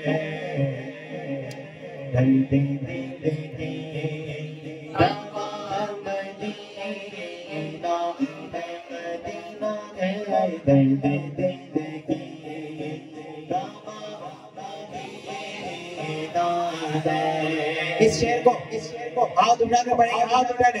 ding ding ding ding ding ding इस शेर को, इस शेर को हाथ उठाकर पड़ेगा, हाथ उठाने।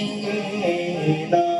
Nina